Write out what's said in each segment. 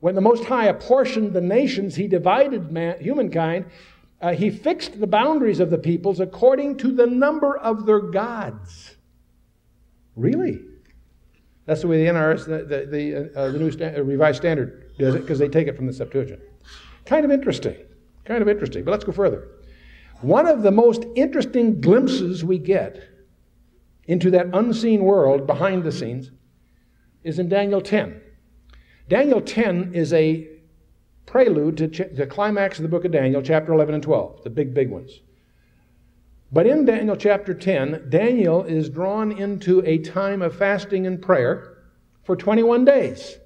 When the Most High apportioned the nations, he divided man, humankind. Uh, he fixed the boundaries of the peoples according to the number of their gods. Really? That's the way the NRS, the, the, the, uh, the New uh, Revised Standard does it, because they take it from the Septuagint. Kind of interesting. Kind of interesting. But let's go further. One of the most interesting glimpses we get into that unseen world behind the scenes is in Daniel 10. Daniel 10 is a prelude to ch- the climax of the book of Daniel, chapter 11 and 12, the big, big ones. But in Daniel chapter 10, Daniel is drawn into a time of fasting and prayer for 21 days.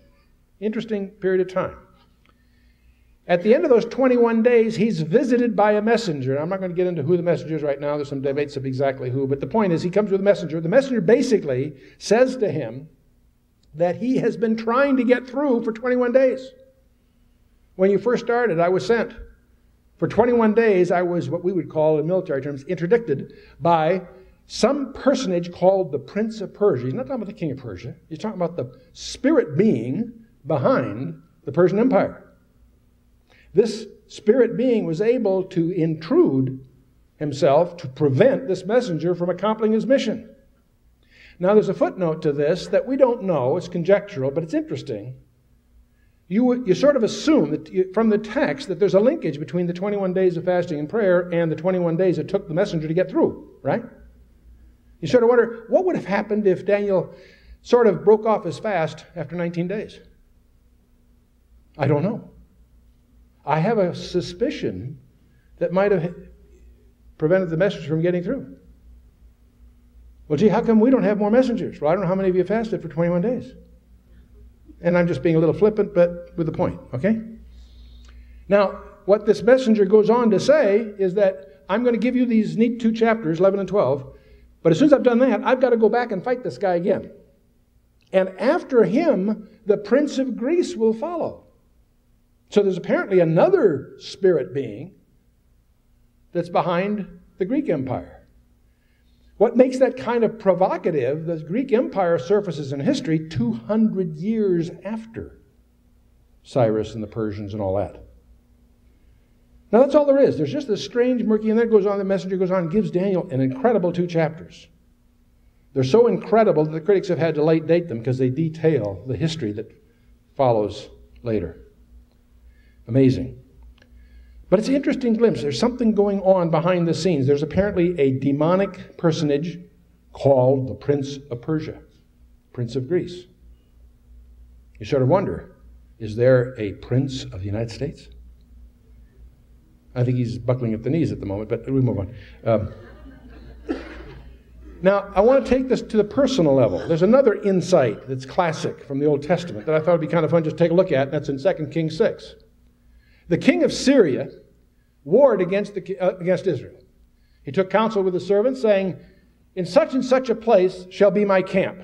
Interesting period of time. At the end of those 21 days, he's visited by a messenger. I'm not going to get into who the messenger is right now. There's some debates of exactly who. But the point is, he comes with a messenger. The messenger basically says to him that he has been trying to get through for 21 days. When you first started, I was sent. For 21 days, I was what we would call, in military terms, interdicted by some personage called the Prince of Persia. He's not talking about the King of Persia, he's talking about the spirit being behind the Persian Empire. This spirit being was able to intrude himself to prevent this messenger from accomplishing his mission. Now, there's a footnote to this that we don't know, it's conjectural, but it's interesting you, you sort of assume that you, from the text that there's a linkage between the 21 days of fasting and prayer and the 21 days it took the messenger to get through, right? You sort of wonder what would have happened if Daniel sort of broke off his fast after 19 days? I don't know. I have a suspicion that might have prevented the message from getting through. Well, gee, how come we don't have more messengers? Well, I don't know how many of you fasted for 21 days. And I'm just being a little flippant, but with a point, okay? Now, what this messenger goes on to say is that I'm going to give you these neat two chapters, 11 and 12, but as soon as I've done that, I've got to go back and fight this guy again. And after him, the prince of Greece will follow. So there's apparently another spirit being that's behind the Greek Empire. What makes that kind of provocative, the Greek Empire surfaces in history 200 years after Cyrus and the Persians and all that. Now that's all there is. There's just this strange, murky, and then it goes on, the messenger goes on gives Daniel an incredible two chapters. They're so incredible that the critics have had to late date them because they detail the history that follows later. Amazing. But it's an interesting glimpse. There's something going on behind the scenes. There's apparently a demonic personage called the Prince of Persia, Prince of Greece. You sort of wonder is there a Prince of the United States? I think he's buckling at the knees at the moment, but we move on. Um, now, I want to take this to the personal level. There's another insight that's classic from the Old Testament that I thought would be kind of fun just to take a look at, and that's in 2 Kings 6. The king of Syria warred against, the, uh, against Israel. He took counsel with his servants, saying, In such and such a place shall be my camp.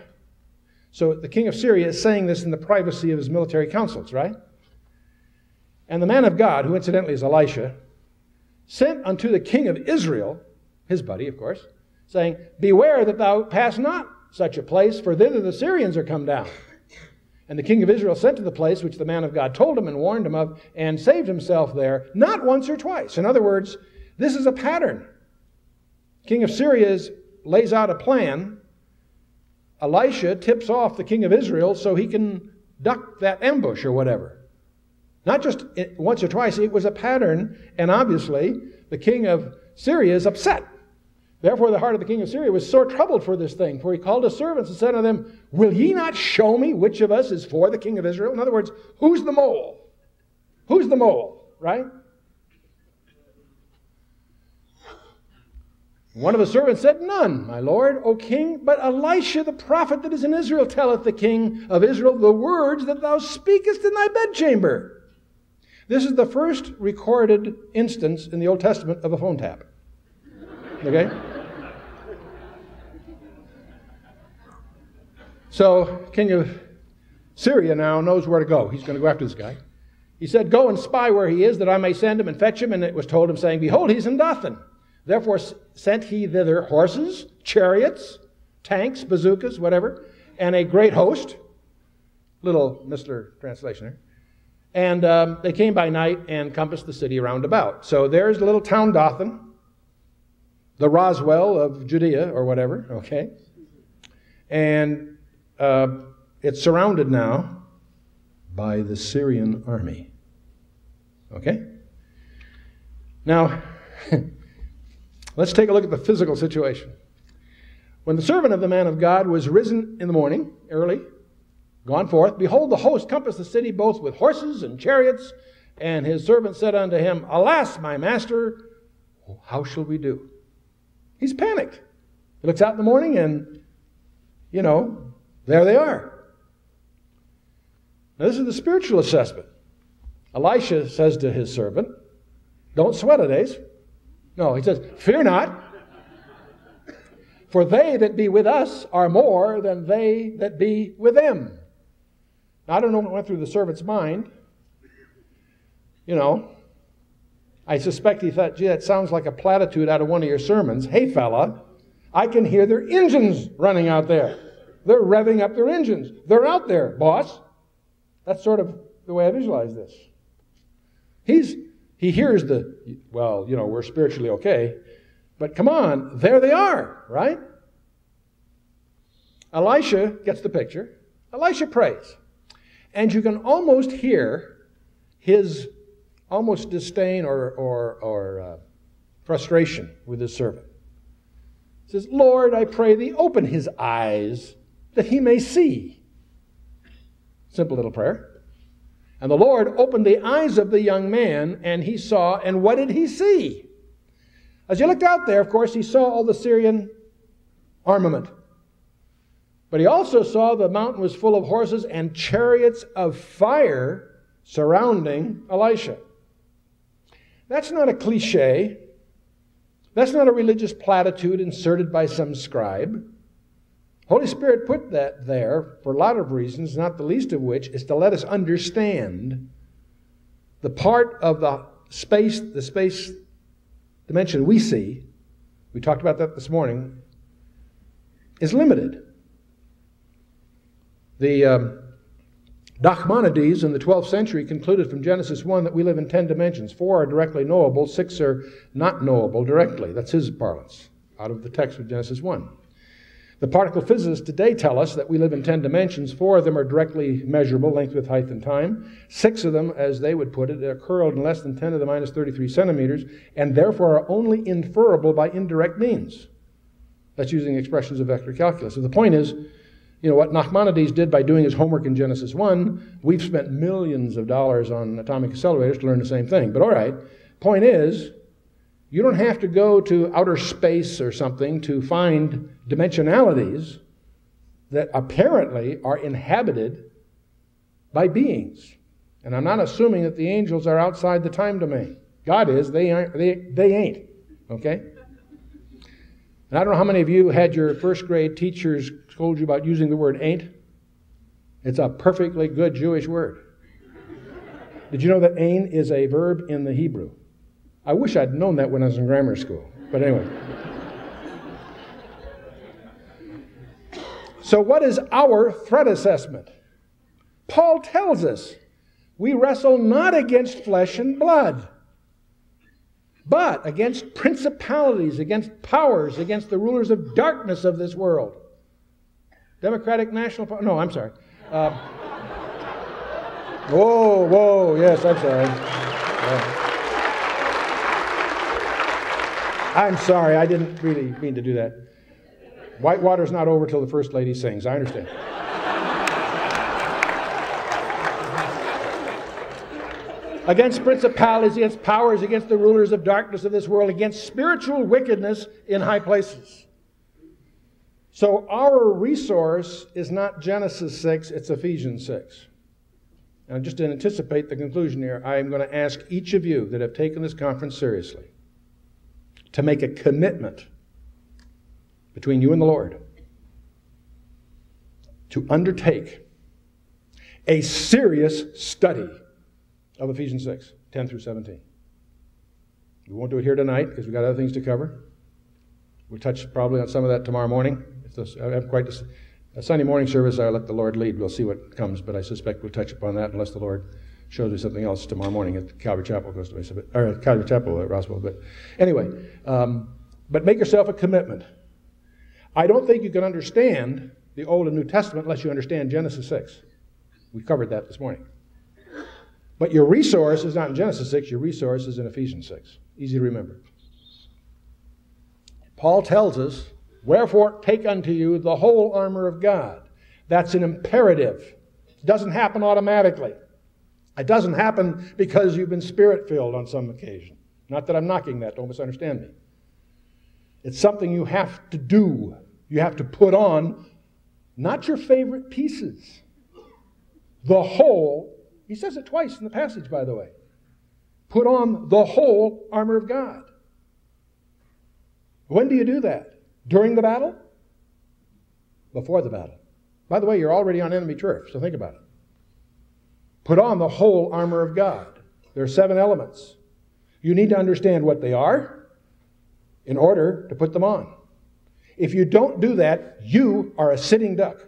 So the king of Syria is saying this in the privacy of his military councils, right? And the man of God, who incidentally is Elisha, sent unto the king of Israel, his buddy, of course, saying, Beware that thou pass not such a place, for thither the Syrians are come down. And the king of Israel sent to the place which the man of God told him and warned him of, and saved himself there, not once or twice. In other words, this is a pattern. King of Syria lays out a plan. Elisha tips off the king of Israel so he can duck that ambush or whatever. Not just once or twice, it was a pattern, and obviously the king of Syria is upset Therefore, the heart of the king of Syria was sore troubled for this thing, for he called his servants and said unto them, Will ye not show me which of us is for the king of Israel? In other words, who's the mole? Who's the mole, right? One of the servants said, None, my lord, O king, but Elisha the prophet that is in Israel telleth the king of Israel the words that thou speakest in thy bedchamber. This is the first recorded instance in the Old Testament of a phone tap. Okay? So, king of Syria now knows where to go. He's going to go after this guy. He said, Go and spy where he is, that I may send him and fetch him. And it was told him, saying, Behold, he's in Dothan. Therefore sent he thither horses, chariots, tanks, bazookas, whatever, and a great host. Little Missler Translation. And um, they came by night and compassed the city round about. So there's the little town Dothan, the Roswell of Judea or whatever, okay? And uh, it's surrounded now by the Syrian army. Okay? Now, let's take a look at the physical situation. When the servant of the man of God was risen in the morning, early, gone forth, behold, the host compassed the city both with horses and chariots. And his servant said unto him, Alas, my master, how shall we do? He's panicked. He looks out in the morning and, you know, there they are. Now, this is the spiritual assessment. Elisha says to his servant, Don't sweat it, Ace. No, he says, Fear not, for they that be with us are more than they that be with them. Now, I don't know what went through the servant's mind. You know, I suspect he thought, gee, that sounds like a platitude out of one of your sermons. Hey, fella, I can hear their engines running out there. They're revving up their engines. They're out there, boss. That's sort of the way I visualize this. He's, he hears the, well, you know, we're spiritually okay, but come on, there they are, right? Elisha gets the picture. Elisha prays. And you can almost hear his almost disdain or, or, or uh, frustration with his servant. He says, Lord, I pray thee, open his eyes that he may see. Simple little prayer. And the Lord opened the eyes of the young man, and he saw, and what did he see? As he looked out there, of course, he saw all the Syrian armament. But he also saw the mountain was full of horses and chariots of fire surrounding Elisha. That's not a cliche. That's not a religious platitude inserted by some scribe. Holy Spirit put that there for a lot of reasons, not the least of which is to let us understand the part of the space, the space dimension we see, we talked about that this morning, is limited. The um, in the 12th century concluded from Genesis 1 that we live in 10 dimensions. Four are directly knowable, six are not knowable directly. That's his parlance out of the text of Genesis 1. The particle physicists today tell us that we live in 10 dimensions. Four of them are directly measurable, length, width, height, and time. Six of them, as they would put it, are curled in less than 10 to the minus 33 centimeters, and therefore are only inferable by indirect means. That's using expressions of vector calculus. So the point is, you know, what Nachmanides did by doing his homework in Genesis 1, we've spent millions of dollars on atomic accelerators to learn the same thing. But all right, point is, you don't have to go to outer space or something to find dimensionalities that apparently are inhabited by beings. And I'm not assuming that the angels are outside the time domain. God is, they, aren't, they, they ain't. Okay? And I don't know how many of you had your first grade teachers scold you about using the word ain't. It's a perfectly good Jewish word. Did you know that ain is a verb in the Hebrew? I wish I'd known that when I was in grammar school. But anyway. so, what is our threat assessment? Paul tells us we wrestle not against flesh and blood, but against principalities, against powers, against the rulers of darkness of this world. Democratic National Party. No, I'm sorry. Uh, whoa, whoa, yes, I'm sorry. Uh, I'm sorry, I didn't really mean to do that. Whitewater's not over till the First Lady sings. I understand. against principalities, against powers, against the rulers of darkness of this world, against spiritual wickedness in high places. So our resource is not Genesis 6, it's Ephesians 6. And just to anticipate the conclusion here, I am going to ask each of you that have taken this conference seriously to make a commitment between you and the Lord to undertake a serious study of Ephesians 6, 10 through 17. We won't do it here tonight because we've got other things to cover. We'll touch probably on some of that tomorrow morning. If this, I have quite a, a Sunday morning service, I'll let the Lord lead. We'll see what comes, but I suspect we'll touch upon that unless the Lord shows me something else tomorrow morning at Calvary Chapel, Costa Mesa, but, or at Calvary Chapel at Roswell. But anyway, um, but make yourself a commitment. I don't think you can understand the Old and New Testament unless you understand Genesis 6. We covered that this morning. But your resource is not in Genesis 6, your resource is in Ephesians 6. Easy to remember. Paul tells us, Wherefore take unto you the whole armor of God. That's an imperative. It doesn't happen automatically. It doesn't happen because you've been spirit filled on some occasion. Not that I'm knocking that, don't misunderstand me. It's something you have to do. You have to put on, not your favorite pieces, the whole. He says it twice in the passage, by the way. Put on the whole armor of God. When do you do that? During the battle? Before the battle. By the way, you're already on enemy turf, so think about it. Put on the whole armor of God. There are seven elements. You need to understand what they are in order to put them on. If you don't do that, you are a sitting duck.